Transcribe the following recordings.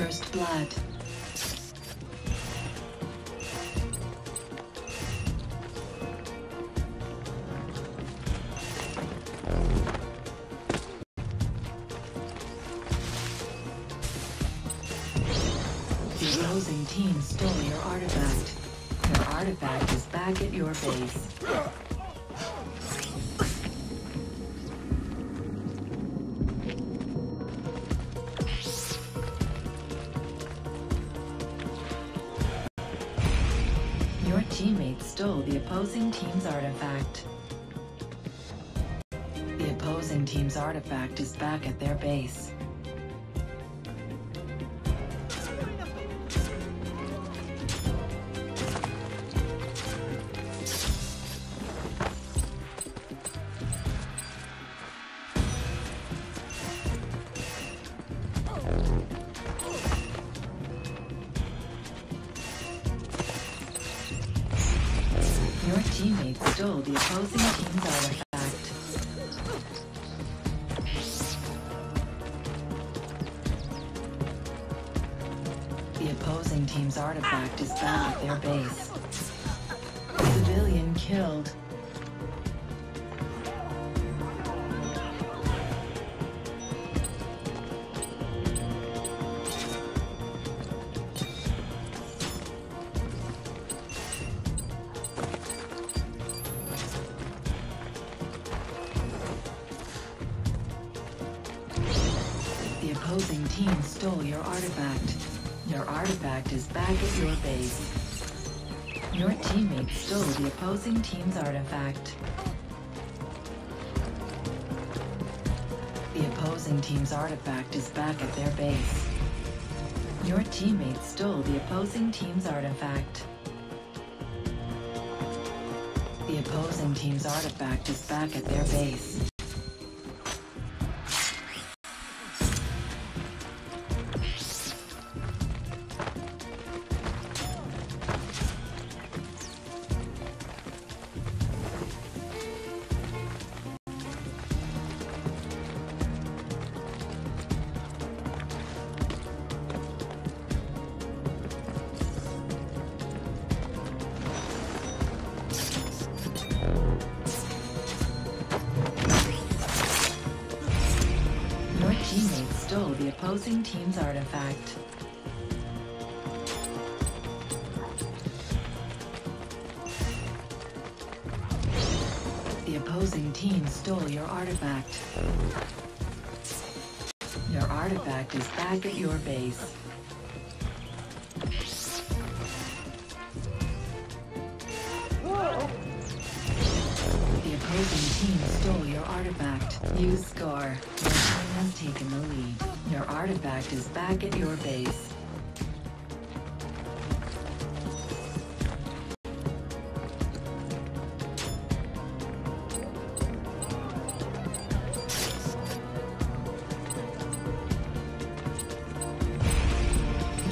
First blood. The opposing team stole your artifact. Your artifact is back at your base. Your teammates stole the opposing team's artifact. The opposing team's artifact is back at their base. Teammates stole the opposing team's artifact. The opposing team's artifact is back at their base. Civilian killed. Team stole your artifact. Your artifact is back at your base. Your teammates stole the opposing team's artifact. The opposing team's artifact is back at their base. Your teammates stole the opposing team's artifact. The opposing team's artifact is back at their base. Your teammates stole the opposing team's artifact. The opposing team stole your artifact. Your artifact is back at your base. Stole your artifact. You score. Your team has taken the lead. Your artifact is back at your base.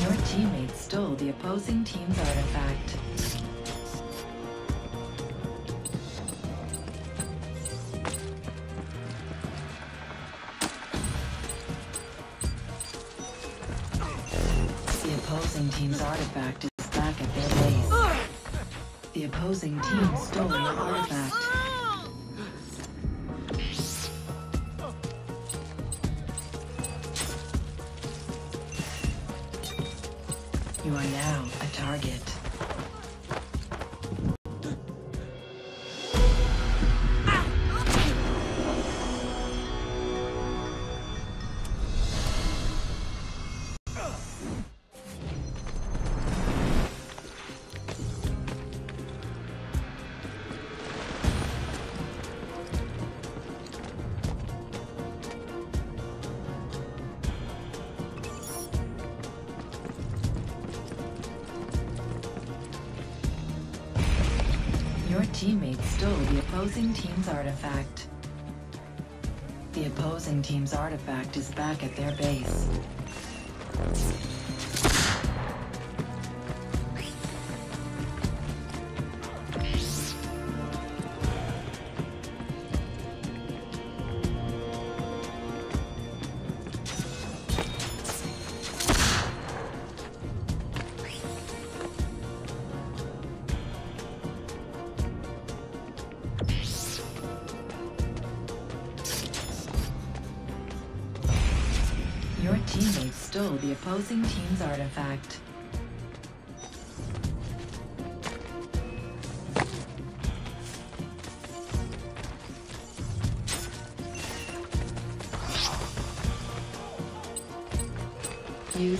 Your teammates stole the opposing team's artifact. Opposing team's artifact is back at their base. The opposing team stole your artifact. You are now a target. Teammates stole the opposing team's artifact. The opposing team's artifact is back at their base. The opposing team's artifact. You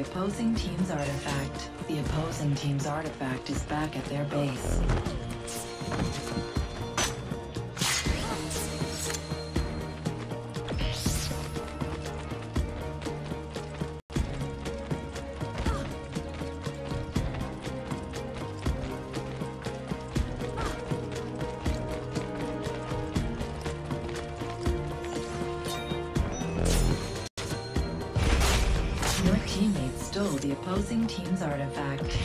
the opposing team's artifact. The opposing team's artifact is back at their base. The opposing team's artifact.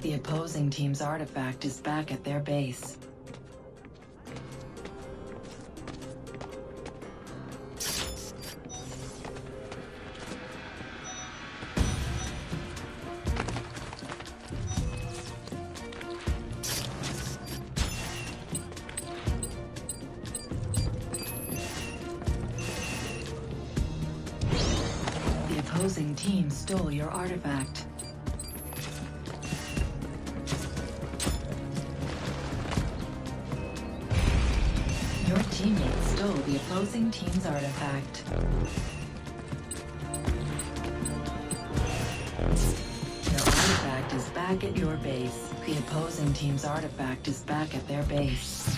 The opposing team's artifact is back at their base. Stole your artifact. Your teammate stole the opposing team's artifact. Your artifact is back at your base. The opposing team's artifact is back at their base.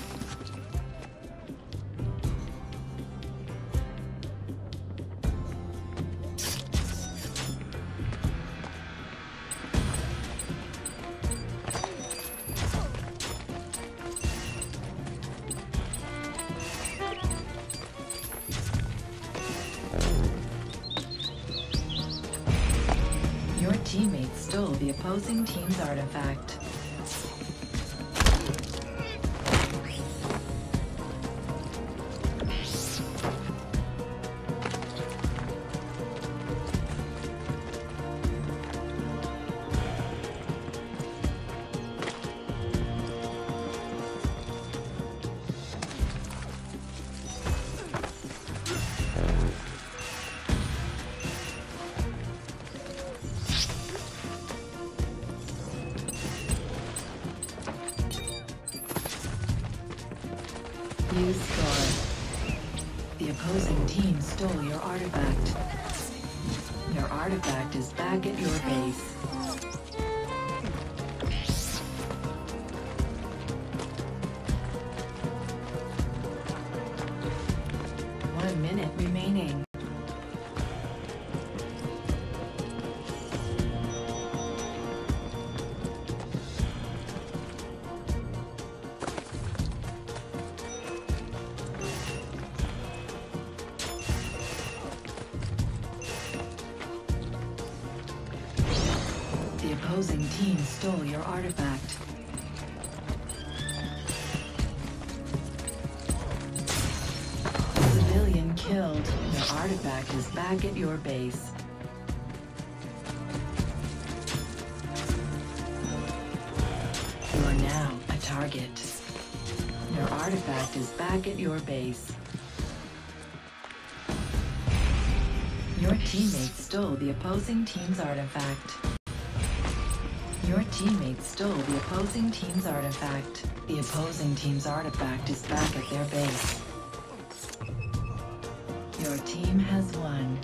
Teammate stole the opposing team's artifact. The opposing team stole your artifact. Your artifact is back at your base. Team stole your artifact. Civilian killed. Your artifact is back at your base. You are now a target. Your artifact is back at your base. Your teammate stole the opposing team's artifact. Your teammate stole the opposing team's artifact. The opposing team's artifact is back at their base. Your team has won.